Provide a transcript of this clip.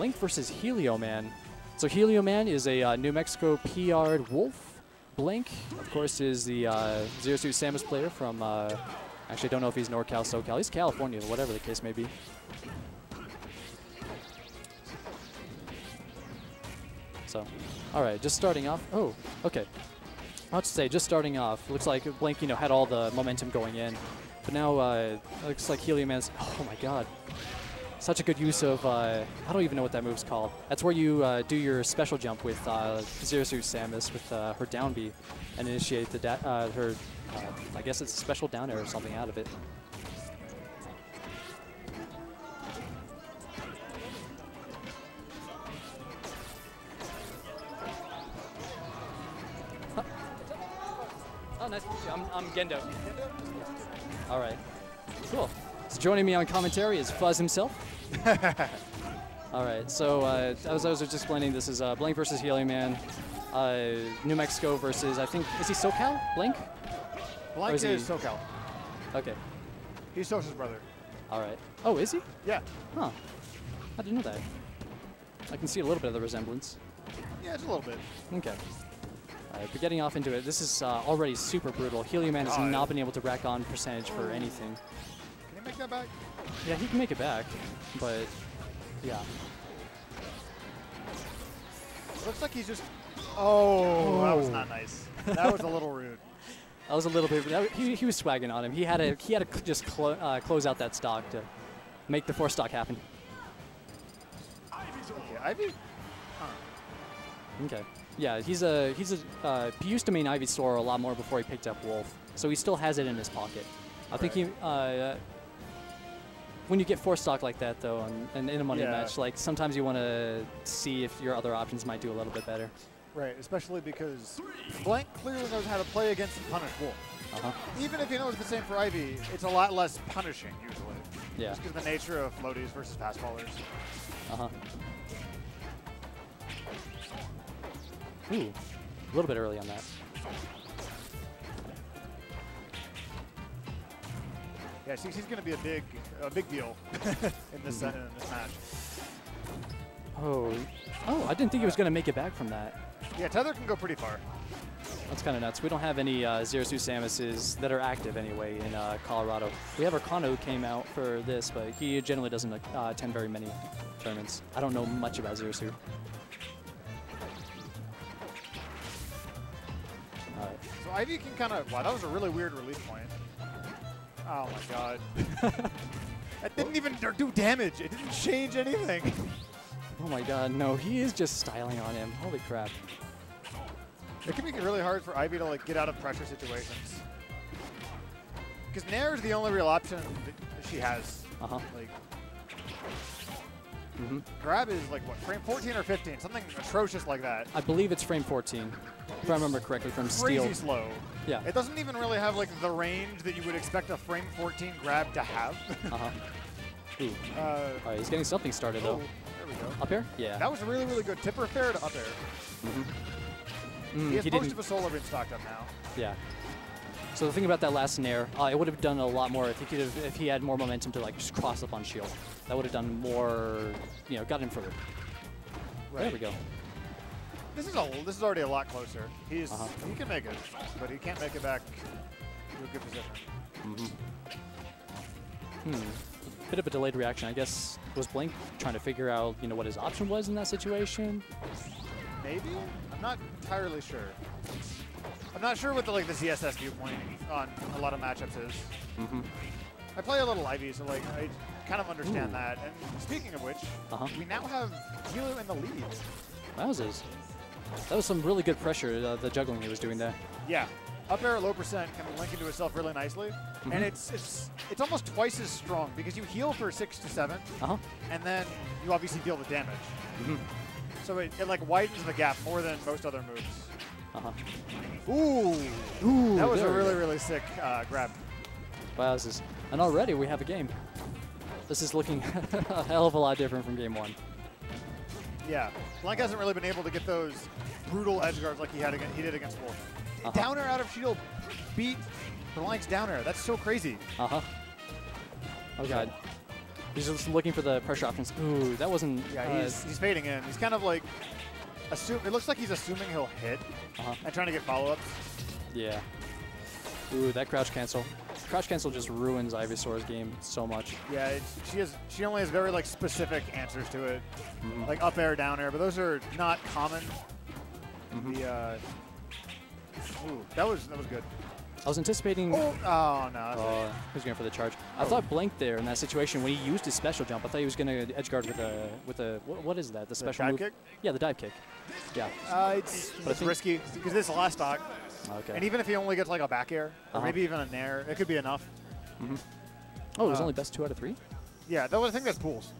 Blink versus Helioman. So Helioman is a uh, New Mexico PR'd Wolf. Blink, of course, is the uh, Zero Suit Samus player from, uh, actually I don't know if he's NorCal, SoCal. He's California, whatever the case may be. So, all right, just starting off. Oh, okay. I'll just say, just starting off, looks like Blink, you know, had all the momentum going in. But now, uh, looks like Helioman's, oh my god. Such a good use of, uh, I don't even know what that move's called. That's where you uh, do your special jump with uh, Zero Suit Samus with uh, her down B and initiate the da uh, her, uh, I guess it's a special down air or something out of it. Oh, nice to meet you. I'm, I'm Gendo. All right. Cool. So joining me on commentary is Fuzz himself. All right. So uh, as I was just explaining, this is uh, Blink versus Helioman. Uh, New Mexico versus, I think, is he SoCal? Blink? Blank is is, he- SoCal. Okay. He's Sosa's brother. All right. Oh, is he? Yeah. Huh. I didn't know that. I can see a little bit of the resemblance. Yeah, it's a little bit. Okay. All right, but getting off into it, this is uh, already super brutal. Helioman has God. not been able to rack on percentage for anything. That back? Yeah, he can make it back, but yeah. Looks like he's just. Oh, that was Oh. not nice. That was a little rude. That was a little bit. That, he, he was swagging on him. He had to he had to just clo- uh, close out that stock to make the four stock happen. Okay, Ivy. Okay. Yeah, he's a he's a uh, he used to main Ivysaur a lot more before he picked up Wolf, so he still has it in his pocket. I think he. Uh, when you get four stock like that, though, and, and in a money Yeah. match, like sometimes you want to see if your other options might do a little bit better. Right, especially because Blank clearly knows how to play against and punish Wolf. Uh huh. Even if he knows the same for Ivy, it's a lot less punishing usually. Yeah. Just because of the nature of floaties versus fast fallers. Uh huh. Ooh, a little bit early on that. Yeah, she's, he's going to be a big, a big deal in this set, in this match. Oh, oh! I didn't think he was gonna make it back from that. Yeah, Tether can go pretty far. That's kind of nuts. We don't have any uh, Zero Suit Samuses that are active anyway in uh, Colorado. We have Arcano who came out for this, but he generally doesn't uh, attend very many tournaments. I don't know much about Zero Suit. All right. So Ivy can kind of. Wow, that was a really weird release point. Oh my god. that didn't even do damage. It didn't change anything. Oh my God, no! He is just styling on him. Holy crap! It can make it really hard for Ivy to like get out of pressure situations. Because Nair is the only real option that she has. Uh huh. Like hmm grab is like what frame 14 or 15, something atrocious like that. I believe it's frame 14, if I remember correctly from Crazy Steel. slow. Yeah. It doesn't even really have like the range that you would expect a frame 14 grab to have. Uh huh. Uh, All right, he's getting something started oh, though. there we go. Up here? Yeah. That was really, really good. Tipper fair to up air. Mm, He has he most didn't- of his solar beam stocked up now. Yeah. So the thing about that last nair, uh, it would have done a lot more if he could have, if he had more momentum to like just cross up on shield. That would have done more, you know, got him further. There we go. This is a, this is already a lot closer. He's Uh-huh. he can make it, but he can't make it back to a good position. Hmm. Bit of a delayed reaction, I guess. Was Blink trying to figure out, you know, what his option was in that situation? Maybe I'm not entirely sure. I'm not sure what the like the ZSS viewpoint on a lot of matchups is. Mm-hmm. I play a little Ivy, so like I kind of understand Ooh. that. And speaking of which, Uh-huh. we now have Hilo in the lead. Wowzers. That was some really good pressure, uh, the juggling he was doing there. Yeah. Up air at low percent can link into itself really nicely, Mhm. and it's it's it's almost twice as strong because you heal for six to seven, Uh-huh. and then you obviously deal the damage. Mhm. So it, it like widens the gap more than most other moves. Uh-huh. Ooh, Ooh, that was a really really sick uh, grab. Wowzers. And already we have a game. This is looking a hell of a lot different from game one. Yeah, Blank hasn't really been able to get those brutal edge guards like he had against, he did against Wolf. Uh-huh. Down air out of shield beat Blank's down air. That's so crazy. Uh-huh. Oh god. He's just looking for the pressure options. Ooh, that wasn't. Yeah, uh, he's, he's fading in. He's kind of like, assume. It looks like he's assuming he'll hit uh-huh. and trying to get follow-ups. Yeah. Ooh, that crouch cancel. Crouch cancel just ruins Ivysaur's game so much. Yeah, it's, she has. She only has very like specific answers to it, Mhm. like up air, down air. But those are not common. Mhm. The uh, ooh, that was that was good. I was anticipating. Oh, oh no. Oh, he was going for the charge. I Oh. thought Blank there in that situation when he used his special jump. I thought he was going to edge guard with a with a what, what is that? The The special dive move? kick? Yeah, the dive kick. Yeah. Uh, it's, But it's risky because this is the last stock, Okay. and even if he only gets like a back air or Uh-huh. maybe even a nair, it could be enough. oh, it was uh, only best two out of three. Yeah, that was, I think that's pools.